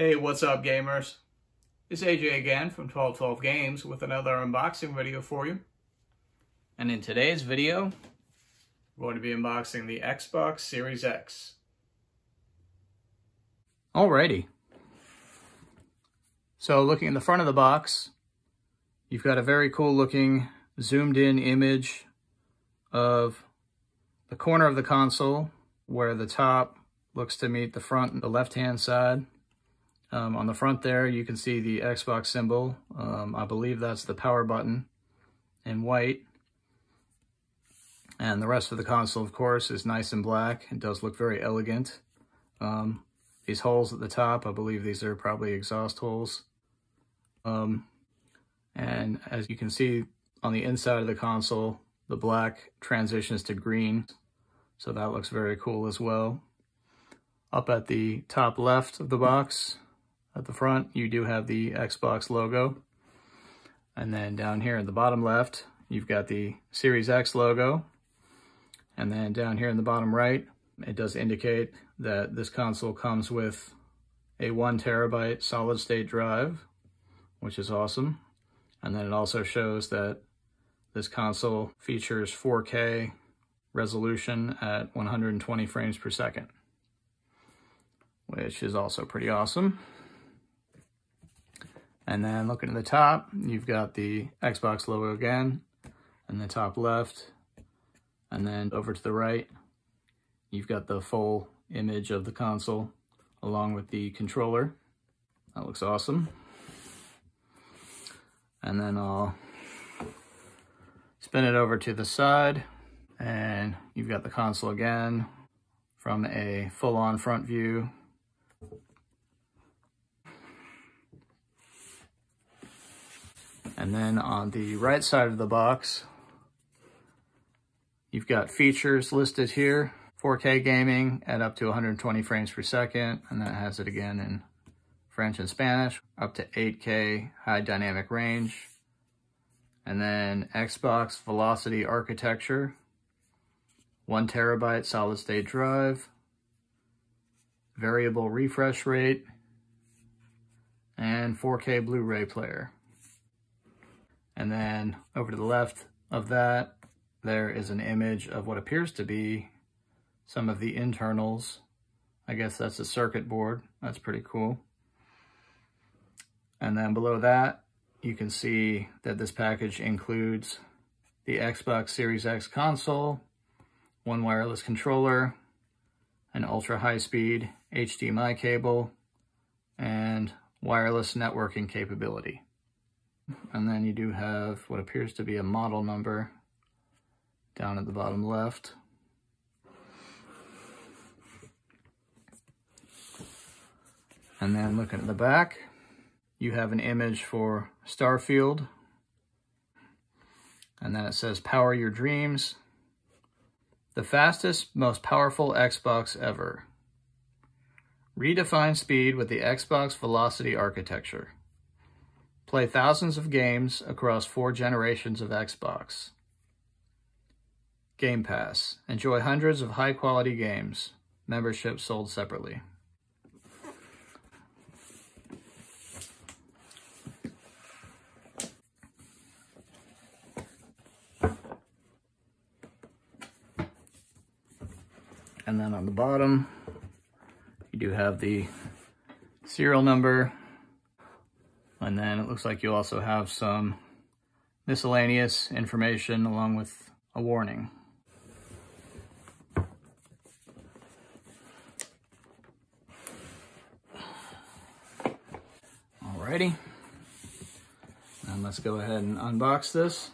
Hey, what's up gamers? It's AJ again from 1212 Games with another unboxing video for you. And in today's video, we're going to be unboxing the Xbox Series X. Alrighty. So looking in the front of the box, you've got a very cool looking zoomed in image of the corner of the console where the top looks to meet the front and the left hand side. Um, on the front there, you can see the Xbox symbol. Um, I believe that's the power button in white. And the rest of the console, of course, is nice and black. It does look very elegant. Um, these holes at the top, I believe these are probably exhaust holes. Um, and as you can see on the inside of the console, the black transitions to green. So that looks very cool as well. Up at the top left of the box, at the front, you do have the Xbox logo. And then down here in the bottom left, you've got the Series X logo. And then down here in the bottom right, it does indicate that this console comes with a one terabyte solid state drive, which is awesome. And then it also shows that this console features 4K resolution at 120 frames per second, which is also pretty awesome. And then looking at the top, you've got the Xbox logo again in the top left. And then over to the right, you've got the full image of the console along with the controller. That looks awesome. And then I'll spin it over to the side and you've got the console again from a full-on front view And then on the right side of the box, you've got features listed here. 4K gaming at up to 120 frames per second, and that has it again in French and Spanish, up to 8K high dynamic range. And then Xbox Velocity Architecture, one terabyte solid state drive, variable refresh rate, and 4K Blu-ray player. And then over to the left of that, there is an image of what appears to be some of the internals. I guess that's a circuit board. That's pretty cool. And then below that, you can see that this package includes the Xbox Series X console, one wireless controller, an ultra high speed HDMI cable, and wireless networking capability. And then you do have what appears to be a model number down at the bottom left. And then looking at the back, you have an image for Starfield. And then it says, power your dreams. The fastest, most powerful Xbox ever. Redefine speed with the Xbox Velocity architecture. Play thousands of games across four generations of Xbox. Game Pass. Enjoy hundreds of high-quality games. Membership sold separately. And then on the bottom, you do have the serial number and then it looks like you also have some miscellaneous information along with a warning. Alrighty. And let's go ahead and unbox this.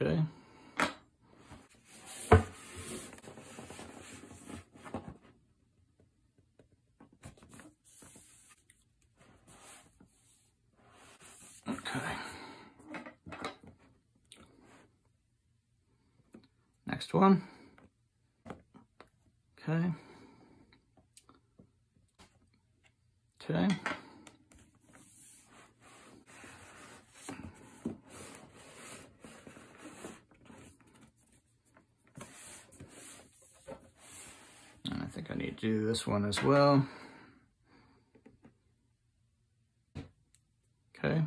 Okay. Next one. Okay. Okay. And I think I need to do this one as well. Okay.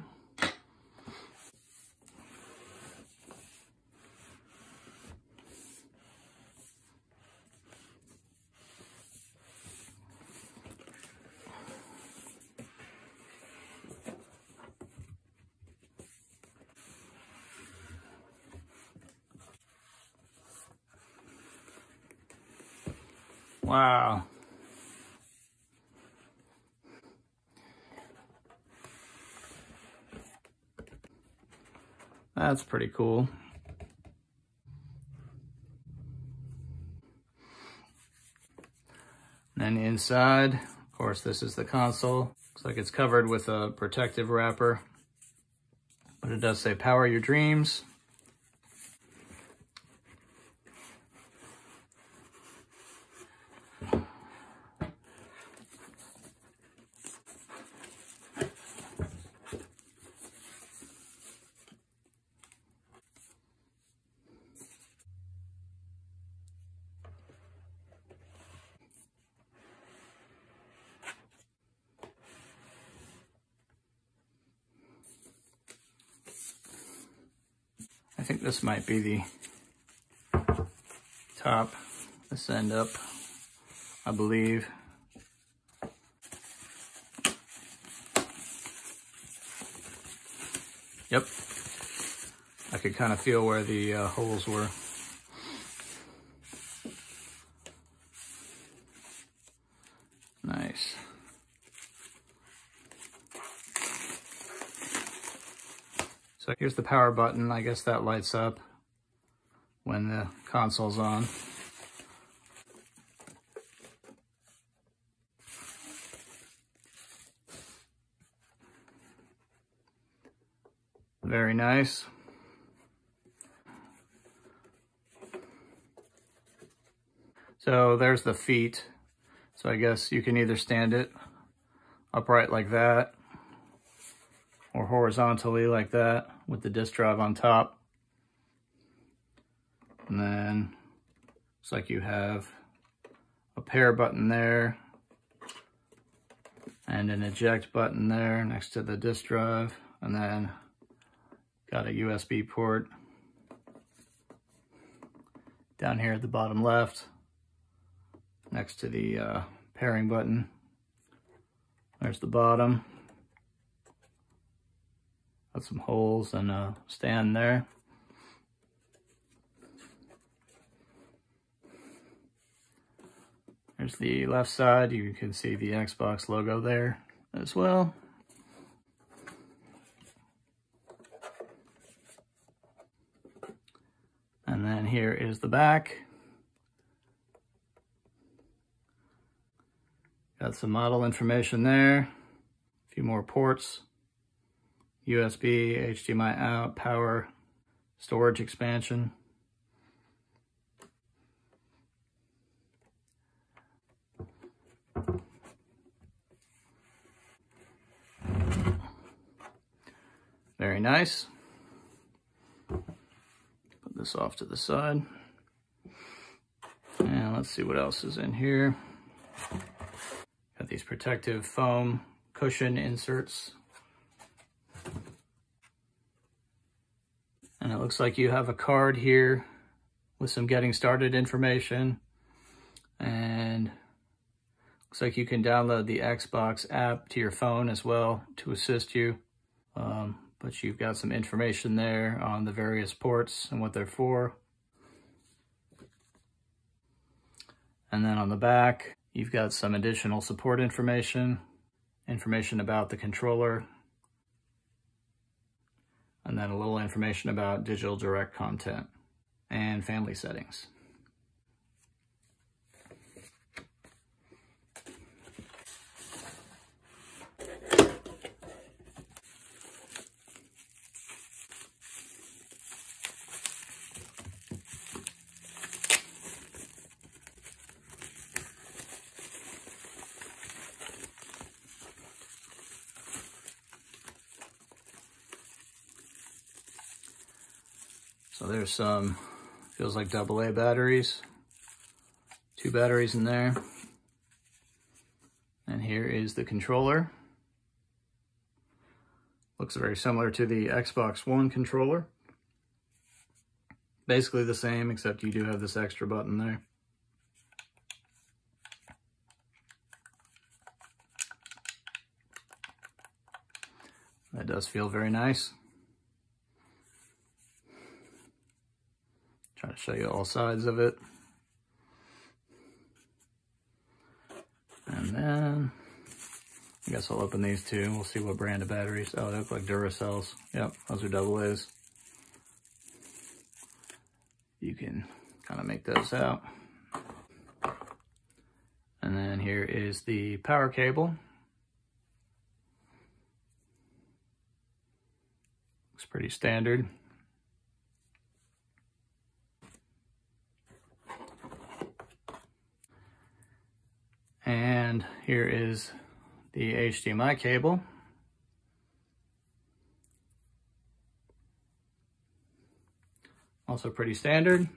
Wow. That's pretty cool. And then inside, of course, this is the console. Looks like it's covered with a protective wrapper, but it does say power your dreams. Think this might be the top, this end up, I believe. Yep. I could kind of feel where the uh, holes were. Nice. So here's the power button. I guess that lights up when the console's on. Very nice. So there's the feet. So I guess you can either stand it upright like that or horizontally like that with the disk drive on top. And then looks like you have a pair button there and an eject button there next to the disk drive. And then got a USB port down here at the bottom left next to the uh, pairing button. There's the bottom. Got some holes and a stand there. There's the left side. You can see the Xbox logo there as well. And then here is the back. Got some model information there. A few more ports. USB, HDMI out, power, storage expansion. Very nice. Put this off to the side. And let's see what else is in here. Got these protective foam cushion inserts. And it looks like you have a card here with some getting started information. And looks like you can download the Xbox app to your phone as well to assist you. Um, but you've got some information there on the various ports and what they're for. And then on the back, you've got some additional support information, information about the controller, and then a little information about digital direct content and family settings. So there's some, feels like double A batteries. Two batteries in there. And here is the controller. Looks very similar to the Xbox One controller. Basically the same, except you do have this extra button there. That does feel very nice. Try to show you all sides of it. And then, I guess I'll open these two. We'll see what brand of batteries. Oh, they look like Duracells. Yep, those are double A's. You can kind of make those out. And then here is the power cable. Looks pretty standard. And here is the HDMI cable. Also pretty standard.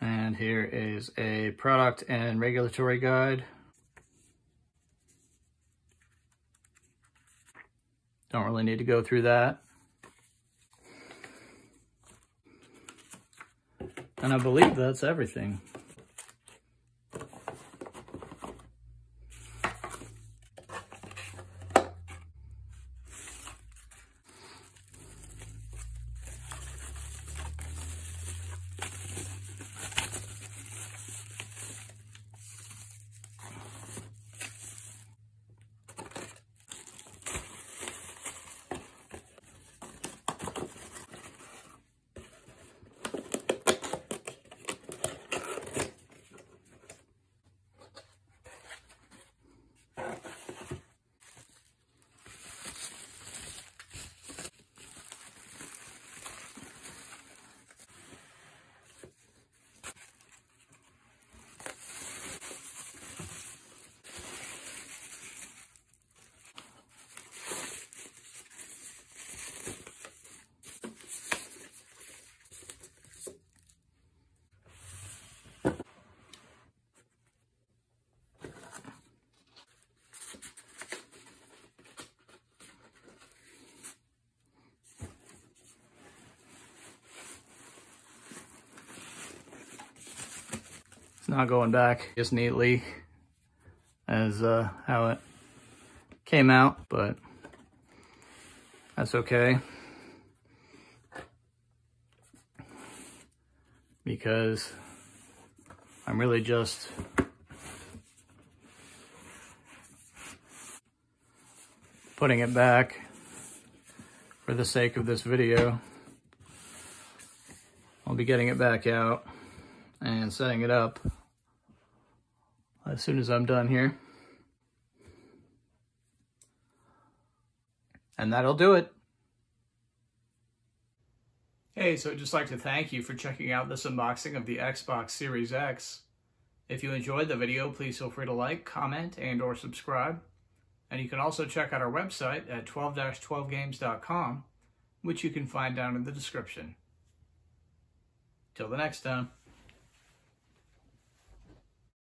And here is a product and regulatory guide. Don't really need to go through that. And I believe that's everything. Not going back just neatly as uh, how it came out, but that's okay. Because I'm really just putting it back for the sake of this video. I'll be getting it back out and setting it up as soon as I'm done here. And that'll do it. Hey, so I'd just like to thank you for checking out this unboxing of the Xbox Series X. If you enjoyed the video, please feel free to like, comment, and or subscribe. And you can also check out our website at 12-12games.com, which you can find down in the description. Till the next time.